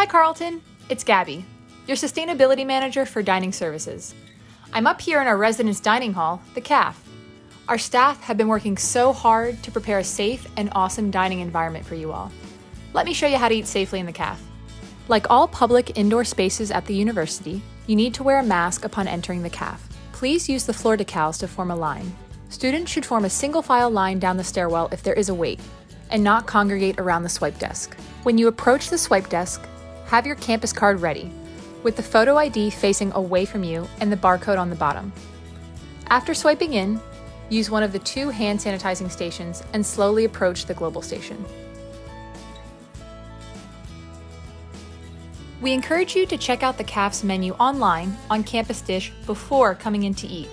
Hi, Carleton. It's Gabby, your Sustainability Manager for Dining Services. I'm up here in our residence dining hall, the CAF. Our staff have been working so hard to prepare a safe and awesome dining environment for you all. Let me show you how to eat safely in the CAF. Like all public indoor spaces at the university, you need to wear a mask upon entering the CAF. Please use the floor decals to form a line. Students should form a single file line down the stairwell if there is a wait, and not congregate around the swipe desk. When you approach the swipe desk, have your campus card ready, with the photo ID facing away from you and the barcode on the bottom. After swiping in, use one of the two hand sanitizing stations and slowly approach the global station. We encourage you to check out the CAF's menu online on Campus Dish before coming in to eat.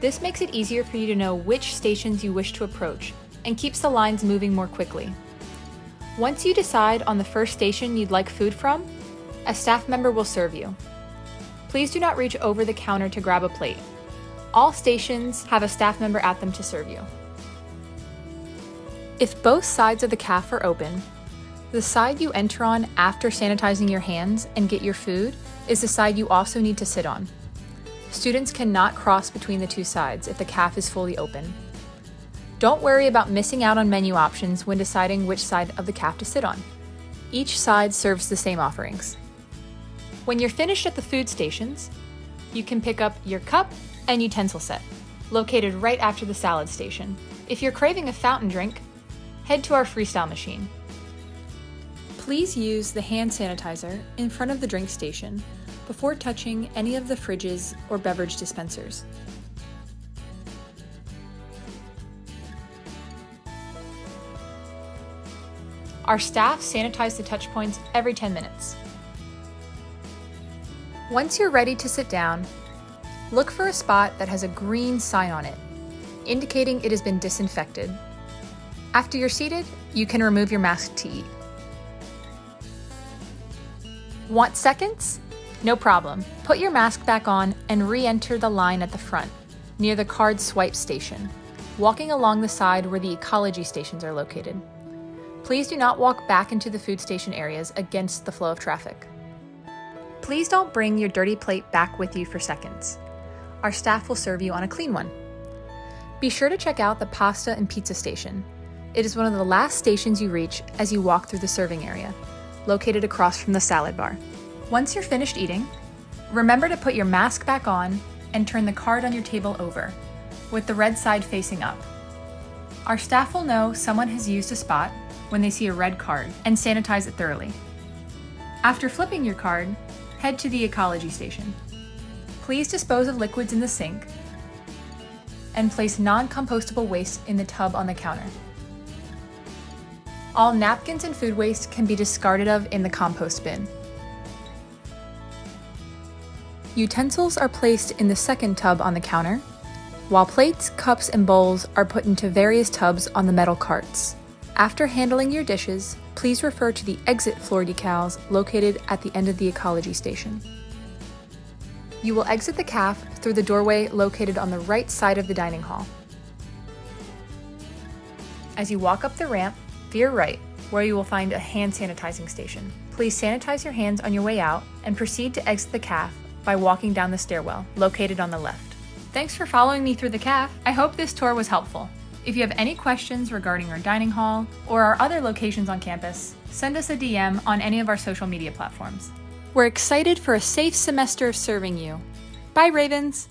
This makes it easier for you to know which stations you wish to approach and keeps the lines moving more quickly. Once you decide on the first station you'd like food from, a staff member will serve you. Please do not reach over the counter to grab a plate. All stations have a staff member at them to serve you. If both sides of the CAF are open, the side you enter on after sanitizing your hands and get your food is the side you also need to sit on. Students cannot cross between the two sides if the CAF is fully open. Don't worry about missing out on menu options when deciding which side of the CAF to sit on. Each side serves the same offerings. When you're finished at the food stations, you can pick up your cup and utensil set, located right after the salad station. If you're craving a fountain drink, head to our freestyle machine. Please use the hand sanitizer in front of the drink station before touching any of the fridges or beverage dispensers. Our staff sanitize the touch points every 10 minutes. Once you're ready to sit down, look for a spot that has a green sign on it, indicating it has been disinfected. After you're seated, you can remove your mask to eat. Want seconds? No problem. Put your mask back on and re-enter the line at the front, near the card swipe station, walking along the side where the ecology stations are located. Please do not walk back into the food station areas against the flow of traffic. Please don't bring your dirty plate back with you for seconds. Our staff will serve you on a clean one. Be sure to check out the pasta and pizza station. It is one of the last stations you reach as you walk through the serving area, located across from the salad bar. Once you're finished eating, remember to put your mask back on and turn the card on your table over, with the red side facing up. Our staff will know someone has used a spot when they see a red card and sanitize it thoroughly. After flipping your card, head to the ecology station. Please dispose of liquids in the sink and place non-compostable waste in the tub on the counter. All napkins and food waste can be discarded of in the compost bin. Utensils are placed in the second tub on the counter, while plates, cups, and bowls are put into various tubs on the metal carts. After handling your dishes, please refer to the exit floor decals located at the end of the ecology station. You will exit the CAF through the doorway located on the right side of the dining hall. As you walk up the ramp, veer right, where you will find a hand sanitizing station. Please sanitize your hands on your way out and proceed to exit the CAF by walking down the stairwell, located on the left. Thanks for following me through the CAF. I hope this tour was helpful. If you have any questions regarding our dining hall or our other locations on campus, send us a DM on any of our social media platforms. We're excited for a safe semester of serving you. Bye, Ravens!